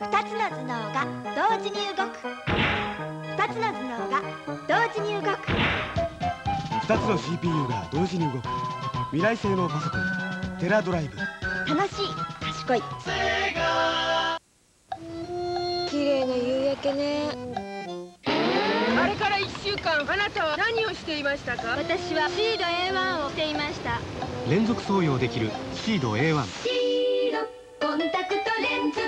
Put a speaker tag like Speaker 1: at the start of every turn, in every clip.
Speaker 1: 2つの頭脳が同時に動く。2つの頭脳が同時に動く。
Speaker 2: 2つの CPU が同時に動く。未来製のパソコン。テラドライブ。
Speaker 1: 楽しい賢い。
Speaker 3: 綺麗な夕焼けね。
Speaker 4: あれから1週間あなたは何をしていましたか？
Speaker 1: 私はシード A1 をしていました。
Speaker 5: 連続送用できるシード A1
Speaker 1: シード。コンタクトレンズ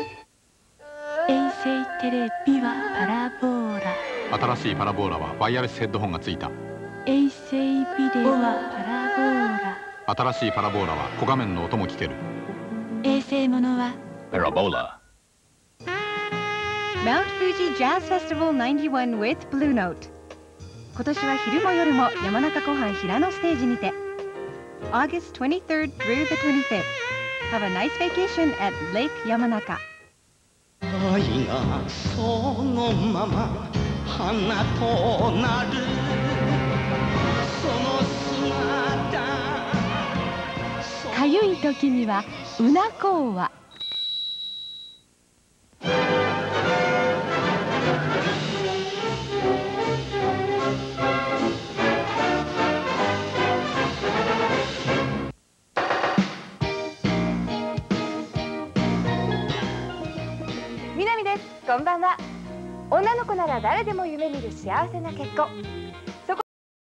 Speaker 6: 衛星テレビはパラボーラ
Speaker 7: 新しいパラボーラはワイヤレスヘッドホンがついた
Speaker 6: 衛星ビデオはパラボーラ
Speaker 7: 新しいパラボーラは小画面の音も聞ける
Speaker 6: 衛星ものは
Speaker 7: Parabola
Speaker 8: Mount Fuji Jazz Festival 91 with Blue Note 今年は昼も夜も山中湖畔平野ステージにて August 23rd through the 25th Have a nice vacation at Lake Yamanaka
Speaker 9: 愛がそのまま花となる。その姿。
Speaker 8: かゆい時にはうなこうは。
Speaker 3: です。こんばんは。女の子なら誰でも夢見る幸せな結婚。